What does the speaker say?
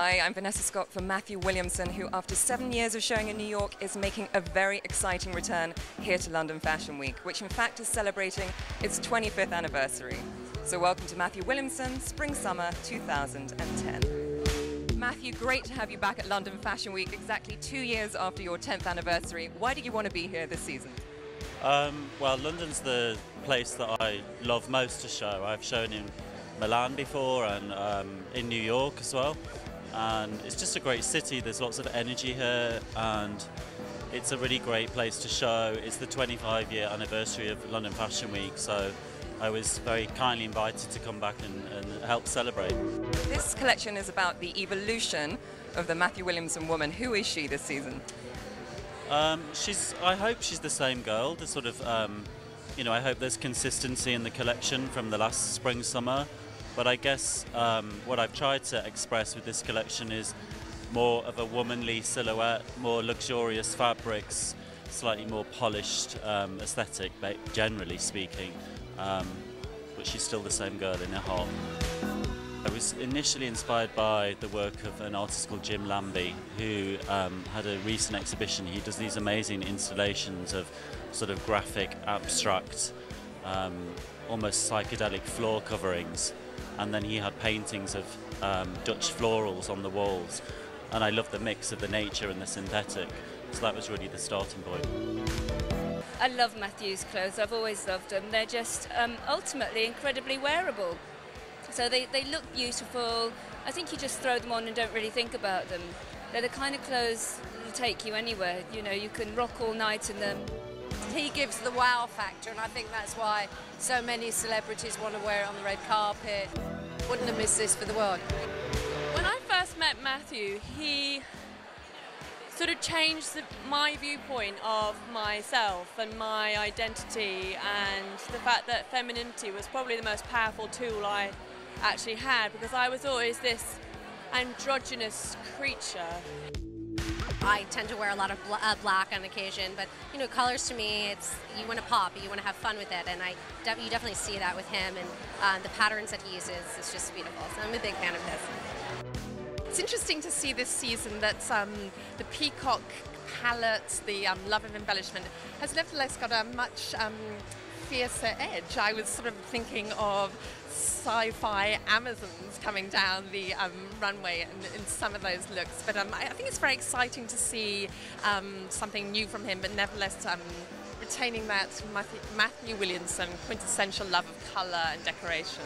Hi, I'm Vanessa Scott for Matthew Williamson, who, after seven years of showing in New York, is making a very exciting return here to London Fashion Week, which in fact is celebrating its 25th anniversary. So, welcome to Matthew Williamson, Spring Summer 2010. Matthew, great to have you back at London Fashion Week exactly two years after your 10th anniversary. Why did you want to be here this season? Um, well, London's the place that I love most to show. I've shown in Milan before and um, in New York as well. And it's just a great city. There's lots of energy here, and it's a really great place to show. It's the 25 year anniversary of London Fashion Week, so I was very kindly invited to come back and, and help celebrate. This collection is about the evolution of the Matthew Williamson woman. Who is she this season? Um, she's. I hope she's the same girl. The sort of, um, you know, I hope there's consistency in the collection from the last spring summer. But I guess um, what I've tried to express with this collection is more of a womanly silhouette, more luxurious fabrics, slightly more polished um, aesthetic, generally speaking. Um, but she's still the same girl in her heart. I was initially inspired by the work of an artist called Jim Lambie, who um, had a recent exhibition. He does these amazing installations of sort of graphic, abstract, um, almost psychedelic floor coverings and then he had paintings of um, Dutch florals on the walls. And I loved the mix of the nature and the synthetic, so that was really the starting point. I love Matthew's clothes, I've always loved them. They're just um, ultimately incredibly wearable. So they, they look beautiful. I think you just throw them on and don't really think about them. They're the kind of clothes that take you anywhere. You know, you can rock all night in them. He gives the wow factor, and I think that's why so many celebrities want to wear it on the red carpet. Wouldn't have missed this for the world. When I first met Matthew, he sort of changed the, my viewpoint of myself and my identity and the fact that femininity was probably the most powerful tool I actually had because I was always this androgynous creature. I tend to wear a lot of bl uh, black on occasion, but you know, colors to me, it's you want to pop, you want to have fun with it, and I de you definitely see that with him, and uh, the patterns that he uses is just beautiful. So I'm a big fan of this. It's interesting to see this season that um, the peacock palette, the um, love of embellishment, has nevertheless got a much um, fiercer edge. I was sort of thinking of sci-fi Amazons coming down the um, runway in, in, some of those looks. But um, I, I, think it's very exciting to see um, something new from him, but nevertheless um, retaining that Matthew, Matthew Williamson quintessential love of colour and decoration.